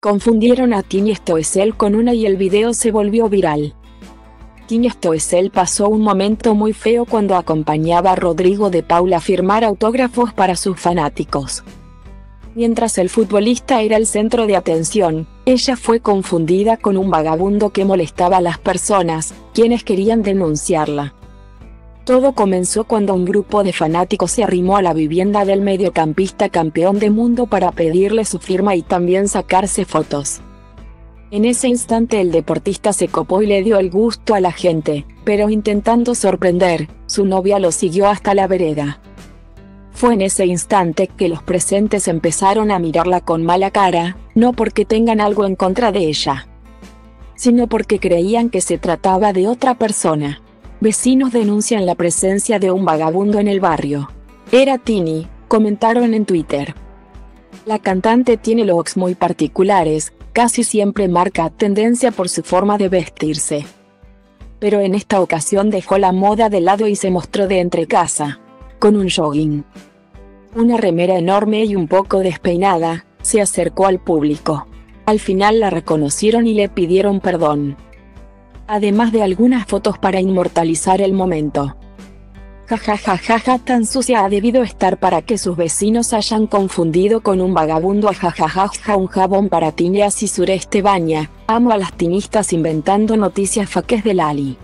Confundieron a Tini Stoessel con una y el video se volvió viral. Tini Stoessel pasó un momento muy feo cuando acompañaba a Rodrigo de Paula a firmar autógrafos para sus fanáticos. Mientras el futbolista era el centro de atención, ella fue confundida con un vagabundo que molestaba a las personas, quienes querían denunciarla. Todo comenzó cuando un grupo de fanáticos se arrimó a la vivienda del mediocampista campeón de mundo para pedirle su firma y también sacarse fotos. En ese instante el deportista se copó y le dio el gusto a la gente, pero intentando sorprender, su novia lo siguió hasta la vereda. Fue en ese instante que los presentes empezaron a mirarla con mala cara, no porque tengan algo en contra de ella, sino porque creían que se trataba de otra persona. Vecinos denuncian la presencia de un vagabundo en el barrio. Era Tini, comentaron en Twitter. La cantante tiene looks muy particulares, casi siempre marca tendencia por su forma de vestirse. Pero en esta ocasión dejó la moda de lado y se mostró de entre casa. Con un jogging. Una remera enorme y un poco despeinada, se acercó al público. Al final la reconocieron y le pidieron perdón además de algunas fotos para inmortalizar el momento. Jajajajaja tan sucia ha debido estar para que sus vecinos hayan confundido con un vagabundo jajajaja un jabón para tiñas y sureste baña, amo a las tinistas inventando noticias faques de Lali.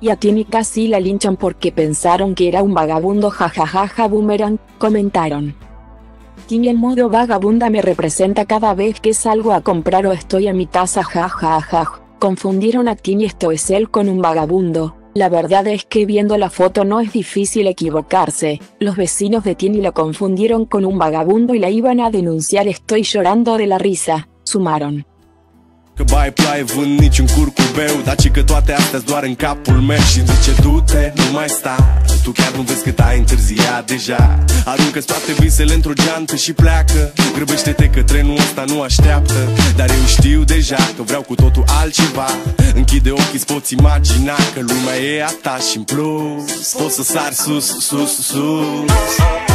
Y a Tini casi la linchan porque pensaron que era un vagabundo jajajaja boomerang, comentaron. Tini en modo vagabunda me representa cada vez que salgo a comprar o estoy a mi taza jajajaja. Confundieron a Tini Stoessel con un vagabundo. La verdad es que viendo la foto no es difícil equivocarse. Los vecinos de Tini lo confundieron con un vagabundo y la iban a denunciar. Estoy llorando de la risa, sumaron. Că bai ploaie vând niciun curcubeu Dar ci că toate astea doar în capul meu. Și zice du-te, nu mai sta. Tu chiar nu vezi cât ai întârziat deja. Aruncă-ți toate visele într-o geantă și pleacă. Grăbește-te că trenul ăsta nu așteaptă. Dar eu știu deja că vreau cu totul altceva. Închide ochii, îți poți imagina Că lumea e a ta și în plus. Poți să sari sus, sus, sus